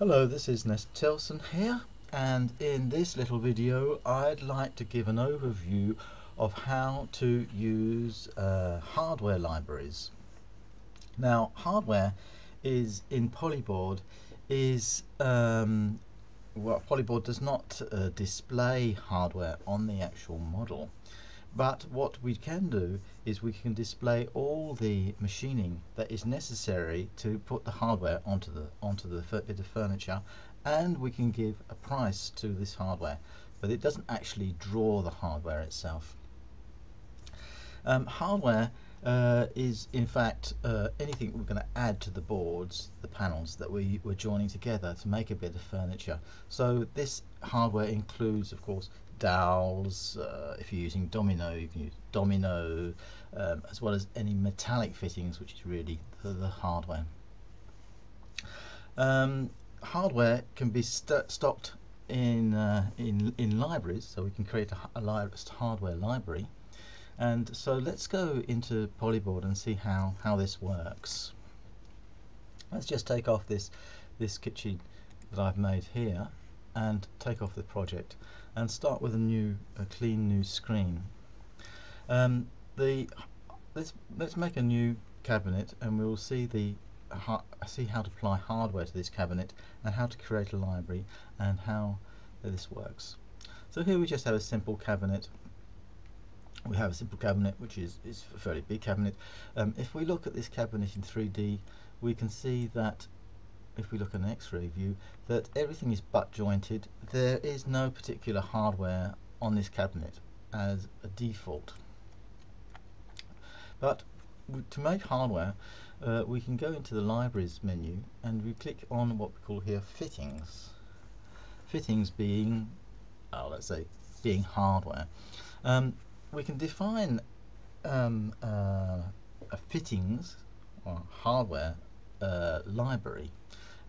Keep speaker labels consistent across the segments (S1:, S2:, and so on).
S1: Hello, this is Nest Tilson here and in this little video I'd like to give an overview of how to use uh, hardware libraries. Now hardware is in Polyboard is um, well Polyboard does not uh, display hardware on the actual model but what we can do is we can display all the machining that is necessary to put the hardware onto the onto the bit of furniture and we can give a price to this hardware but it doesn't actually draw the hardware itself um, hardware uh, is in fact uh, anything we're going to add to the boards, the panels that we were joining together to make a bit of furniture. So this hardware includes of course dowels, uh, if you're using domino you can use domino um, as well as any metallic fittings which is really the, the hardware. Um, hardware can be st stocked in, uh, in, in libraries so we can create a, a hardware library and so let's go into Polyboard and see how, how this works. Let's just take off this, this kitchen that I've made here and take off the project and start with a new a clean new screen. Um, the let's let's make a new cabinet and we'll see the see how to apply hardware to this cabinet and how to create a library and how this works. So here we just have a simple cabinet we have a simple cabinet which is, is a fairly big cabinet. Um, if we look at this cabinet in 3D we can see that if we look at an x-ray view that everything is butt jointed. There is no particular hardware on this cabinet as a default. But to make hardware uh, we can go into the libraries menu and we click on what we call here fittings. Fittings being oh, let's say being hardware. Um, we can define um, uh, a fittings or hardware uh, library.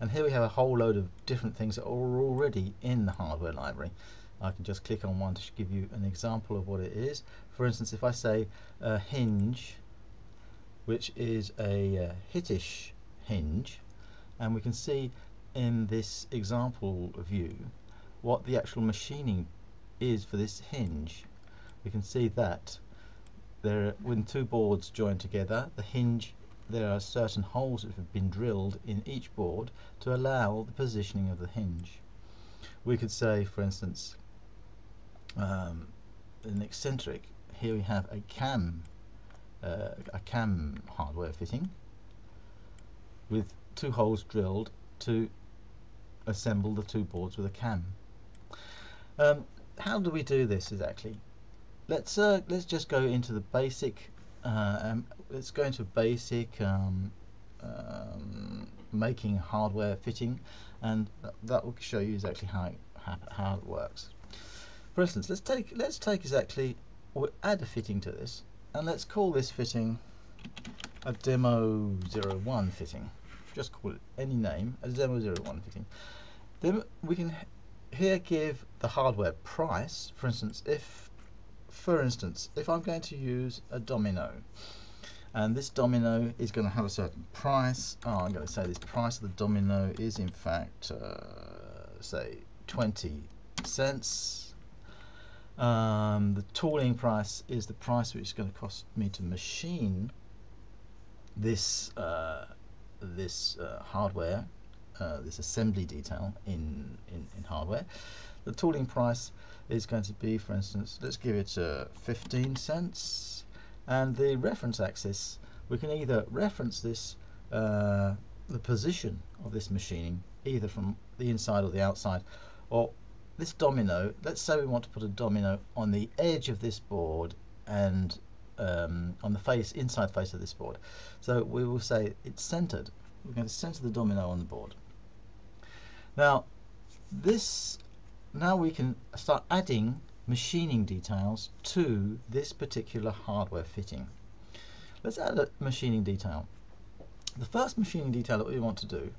S1: And here we have a whole load of different things that are already in the hardware library. I can just click on one to give you an example of what it is. For instance if I say a hinge which is a uh, Hettich hinge and we can see in this example view what the actual machining is for this hinge. We can see that there when two boards join together the hinge there are certain holes that have been drilled in each board to allow the positioning of the hinge. We could say for instance um, an eccentric here we have a cam uh, a cam hardware fitting with two holes drilled to assemble the two boards with a cam. Um, how do we do this exactly? Let's uh, let's just go into the basic um, let's go into basic um, um, making hardware fitting and that will show you exactly how it, how it works. For instance let's take let's take exactly we'll add a fitting to this and let's call this fitting a demo 01 fitting. Just call it any name a demo 01 fitting. Then we can here give the hardware price. For instance if for instance, if I'm going to use a domino, and this domino is going to have a certain price, oh, I'm going to say this price of the domino is in fact, uh, say, 20 cents. Um, the tooling price is the price which is going to cost me to machine this uh, this uh, hardware, uh, this assembly detail in, in, in hardware. The tooling price is going to be, for instance, let's give it uh, 15 cents. And the reference axis, we can either reference this, uh, the position of this machining, either from the inside or the outside, or this domino, let's say we want to put a domino on the edge of this board and um, on the face, inside face of this board. So we will say it's centered. We're going to center the domino on the board. Now, this now we can start adding machining details to this particular hardware fitting. Let's add a machining detail. The first machining detail that we want to do,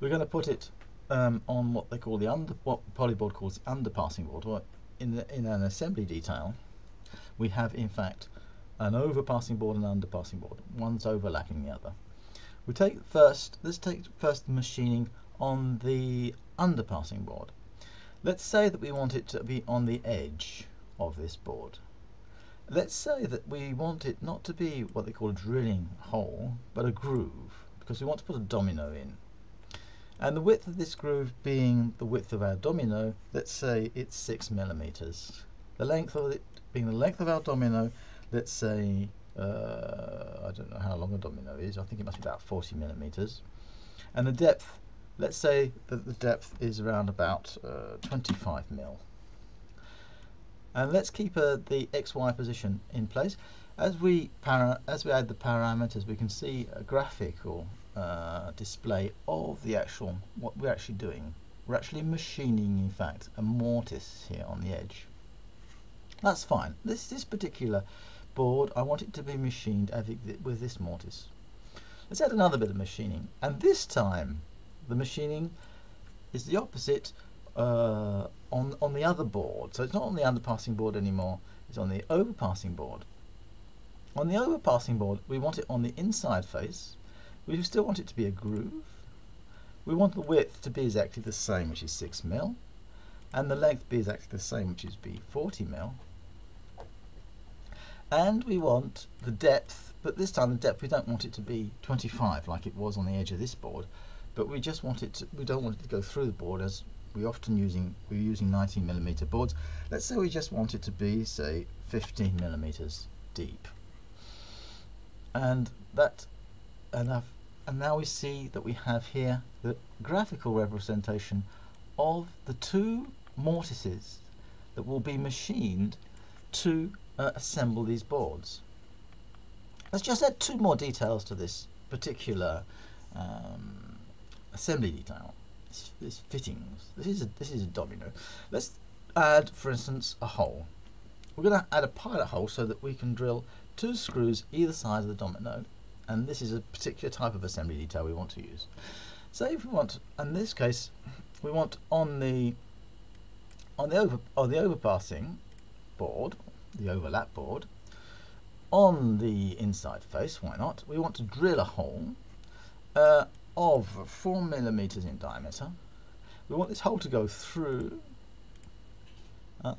S1: we're going to put it um, on what they call the under, what Polyboard calls the underpassing board, or in, the, in an assembly detail, we have in fact an overpassing board and an underpassing board. One's overlapping the other. We take first, let's take first machining on the underpassing board. Let's say that we want it to be on the edge of this board. Let's say that we want it not to be what they call a drilling hole, but a groove, because we want to put a domino in. And the width of this groove being the width of our domino, let's say it's six millimeters. The length of it being the length of our domino, let's say, uh, I don't know how long a domino is, I think it must be about 40 millimeters. And the depth, let's say that the depth is around about uh, 25 mil. And let's keep uh, the XY position in place. As we, as we add the parameters, we can see a graphical uh, display of the actual, what we're actually doing. We're actually machining, in fact, a mortise here on the edge. That's fine. This, this particular board, I want it to be machined with this mortise. Let's add another bit of machining. And this time, the machining is the opposite uh, on, on the other board. So it's not on the underpassing board anymore, it's on the overpassing board. On the overpassing board, we want it on the inside face. We still want it to be a groove. We want the width to be exactly the same, which is 6 mil, and the length be exactly the same, which is be 40 mil. And we want the depth, but this time the depth we don't want it to be 25 like it was on the edge of this board, but we just want it to, we don't want it to go through the board as we often using we're using 19 millimeter boards. Let's say we just want it to be say 15 millimeters deep, and that enough. And now we see that we have here the graphical representation of the two mortises that will be machined to uh, assemble these boards. Let's just add two more details to this particular um, assembly detail this fittings. This is a this is a domino. Let's add, for instance, a hole. We're going to add a pilot hole so that we can drill two screws either side of the domino, and this is a particular type of assembly detail we want to use. So if we want, in this case, we want on the on the over on the overpassing board, the overlap board, on the inside face, why not? We want to drill a hole. Uh, of 4 millimeters in diameter. We want this hole to go through, uh,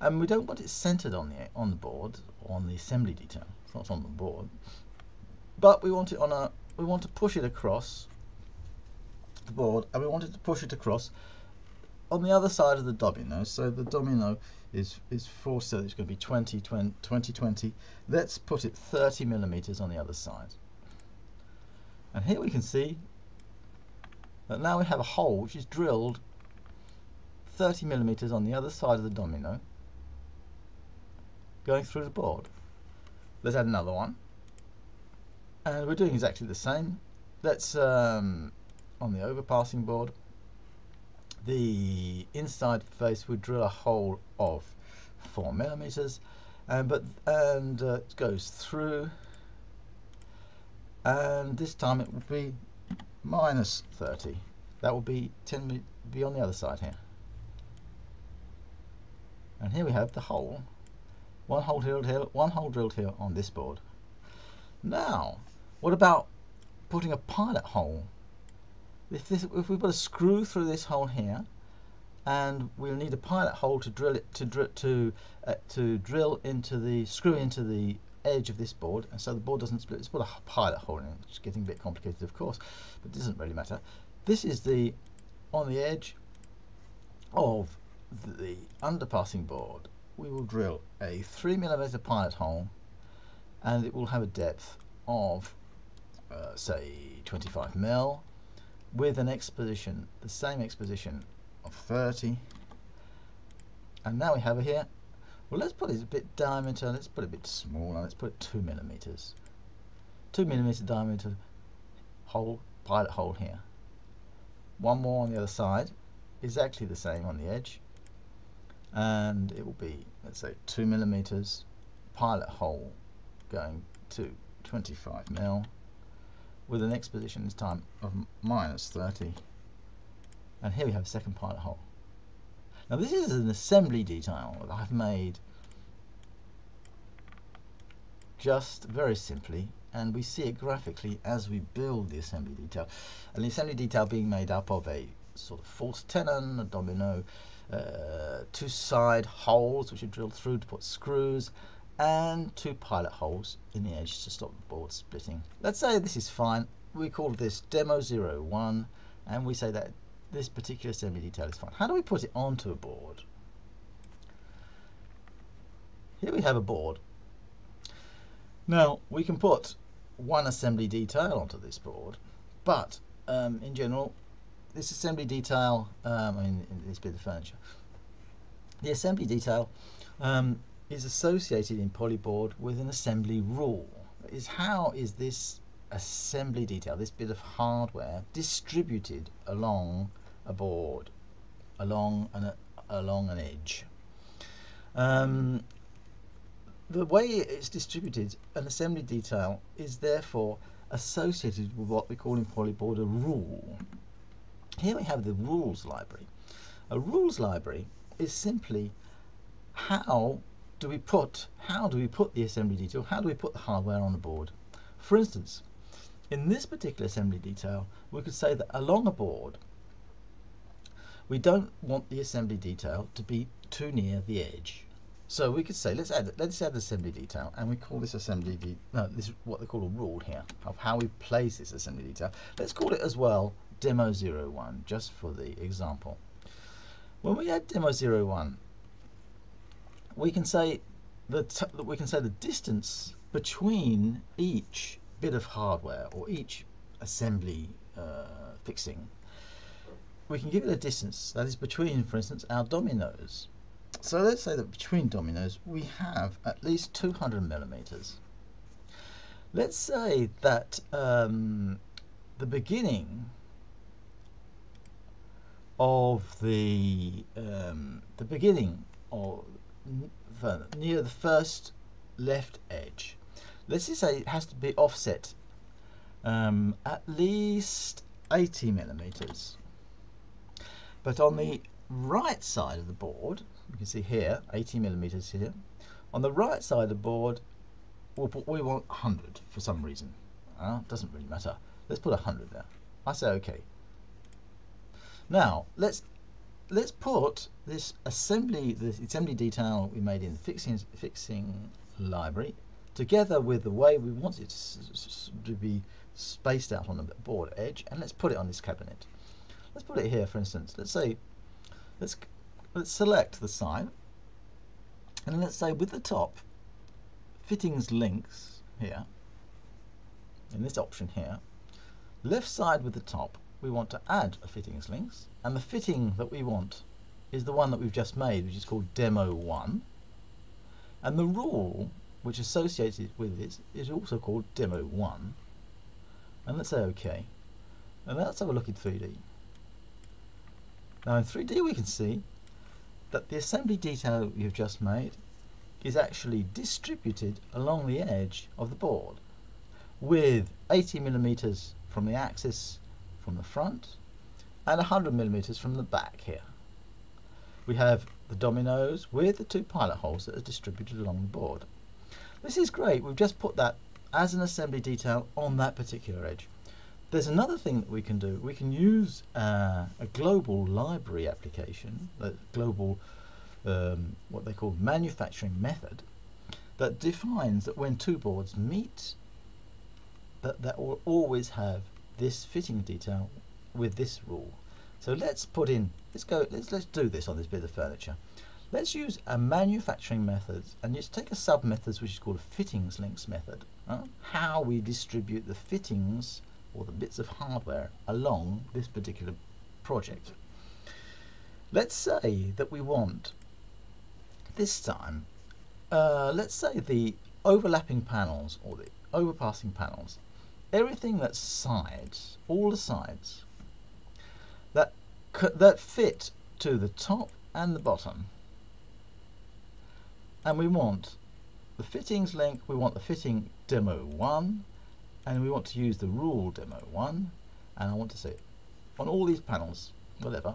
S1: and we don't want it centered on the on the board on the assembly detail. It's not on the board, but we want it on a. We want to push it across the board, and we want it to push it across on the other side of the domino. So the domino is is forced so it's going to be 20, 20, 20, 20. Let's put it 30 millimeters on the other side. And here we can see but now we have a hole which is drilled 30 millimeters on the other side of the domino going through the board. Let's add another one. And we're doing exactly the same. Let's, um, on the overpassing board, the inside face would drill a hole of 4 millimeters and but and uh, it goes through and this time it will be minus 30. That will be 10 be on the other side here. And here we have the hole. One hole drilled here, one hole drilled here on this board. Now, what about putting a pilot hole? If, this, if we put a screw through this hole here, and we'll need a pilot hole to drill it to drill to uh, to drill into the screw into the edge of this board, and so the board doesn't split. Let's put a pilot hole in it, which is getting a bit complicated, of course, but it doesn't really matter. This is the on the edge of the underpassing board. We will drill a three millimeter pilot hole, and it will have a depth of uh, say 25 mil, with an X position, the same X position of 30. And now we have it here well, let's put it a bit diameter. Let's put it a bit smaller. Let's put it two millimeters. Two millimeter diameter hole, pilot hole here. One more on the other side, exactly the same on the edge, and it will be let's say two millimeters pilot hole going to 25 mil with an X position this time of minus 30 and here we have a second pilot hole now this is an assembly detail that I've made just very simply and we see it graphically as we build the assembly detail. And the assembly detail being made up of a sort of false tenon, a domino, uh, two side holes which are drilled through to put screws, and two pilot holes in the edge to stop the board splitting. Let's say this is fine. We call this demo 01 and we say that this particular assembly detail is fine. How do we put it onto a board? Here we have a board. Now we can put one assembly detail onto this board, but um, in general, this assembly detail, um, I mean this bit of furniture, the assembly detail um, is associated in Polyboard with an assembly rule. Is how is this assembly detail, this bit of hardware, distributed along a board, along an, along an edge. Um, the way it's distributed, an assembly detail is therefore associated with what we call in Polyboard a rule. Here we have the rules library. A rules library is simply how do we put how do we put the assembly detail, how do we put the hardware on the board. For instance, in this particular assembly detail, we could say that along a board, we don't want the assembly detail to be too near the edge. So we could say let's add let's add the assembly detail, and we call this assembly de no this is what they call a rule here of how we place this assembly detail. Let's call it as well demo 01 just for the example. When we add demo 01, we can say that we can say the distance between each bit of hardware or each assembly uh, fixing. We can give it a distance that is between, for instance, our dominoes so let's say that between dominoes we have at least 200 millimeters. Let's say that um, the beginning of the um, the beginning of near the first left edge. Let's just say it has to be offset um, at least 80 millimeters. But on the right side of the board, you can see here, 80 millimeters here. On the right side of the board, we'll put, we want 100 for some reason. Uh, doesn't really matter. Let's put 100 there. I say okay. Now let's let's put this assembly, the assembly detail we made in the fixing fixing library, together with the way we want it to be spaced out on the board edge, and let's put it on this cabinet. Let's put it here, for instance. Let's say let's let's select the sign and let's say with the top fittings links here in this option here left side with the top we want to add a fittings links and the fitting that we want is the one that we've just made which is called demo 1 and the rule which associated with this is also called demo 1 and let's say OK and let's have a look in 3D now in 3D we can see that the assembly detail you've just made is actually distributed along the edge of the board with 80 millimeters from the axis from the front and 100 millimeters from the back here. We have the dominoes with the two pilot holes that are distributed along the board. This is great, we've just put that as an assembly detail on that particular edge. There's another thing that we can do. We can use uh, a global library application, a global, um, what they call manufacturing method, that defines that when two boards meet, that that will always have this fitting detail with this rule. So let's put in, let's go, let's let's do this on this bit of furniture. Let's use a manufacturing method and just take a sub method which is called a fittings links method. Uh, how we distribute the fittings or the bits of hardware along this particular project. Let's say that we want this time, uh, let's say the overlapping panels or the overpassing panels, everything that's sides, all the sides that that fit to the top and the bottom. And we want the fittings link, we want the fitting demo 1, and we want to use the rule demo one. And I want to say on all these panels whatever.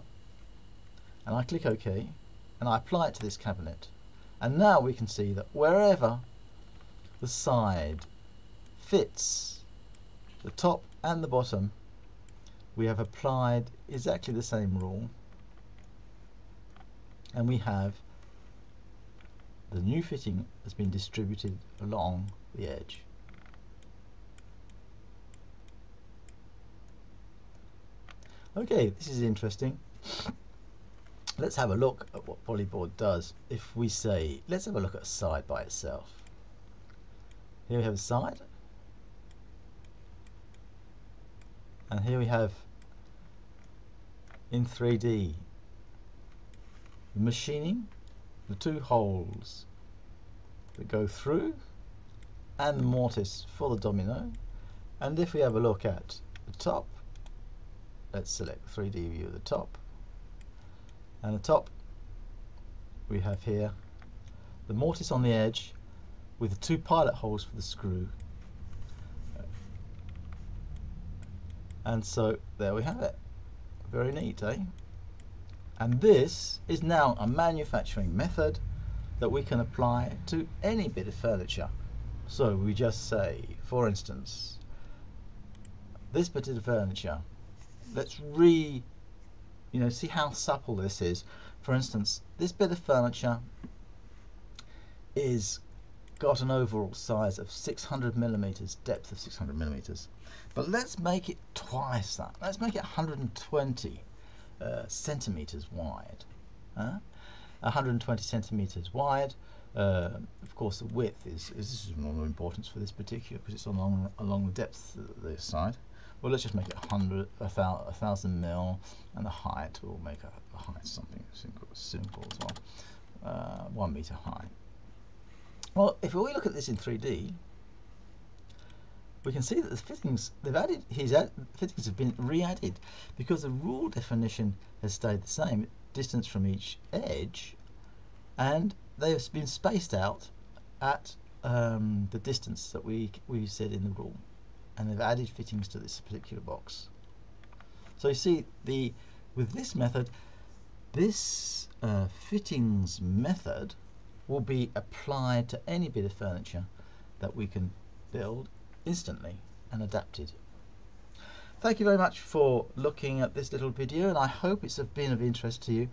S1: And I click OK and I apply it to this cabinet. And now we can see that wherever the side fits the top and the bottom we have applied exactly the same rule. And we have the new fitting has been distributed along the edge. Okay, this is interesting. Let's have a look at what Polyboard does if we say, let's have a look at a side by itself. Here we have a side. And here we have in 3D the machining, the two holes that go through and the mortise for the domino. And if we have a look at the top let's select 3D view of the top. And the top we have here the mortise on the edge with the two pilot holes for the screw. And so there we have it. Very neat eh and this is now a manufacturing method that we can apply to any bit of furniture. So we just say for instance this bit of furniture let's re you know see how supple this is. For instance this bit of furniture is got an overall size of 600 millimeters depth of 600 millimeters. But let's make it twice that. Let's make it 120 uh, centimeters wide huh? 120 centimeters wide uh, of course the width is, is this is of importance for this particular because it's along along the depth of this side. Well let's just make it 100 a, thou, a thousand mil and the height we'll make a, height something simple, simple as well. Uh, one meter high. Well if we look at this in 3d we can see that the fittings they've added his ad, fittings have been re-added because the rule definition has stayed the same distance from each edge and they've been spaced out at um, the distance that we we said in the rule and they've added fittings to this particular box. So you see the with this method this uh, fittings method will be applied to any bit of furniture that we can build instantly and adapted. Thank you very much for looking at this little video and I hope it's been of interest to you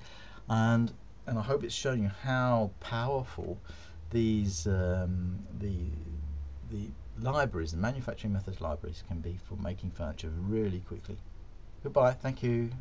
S1: and and I hope it's shown you how powerful these um, the the libraries, the manufacturing methods libraries can be for making furniture really quickly. Goodbye, thank you.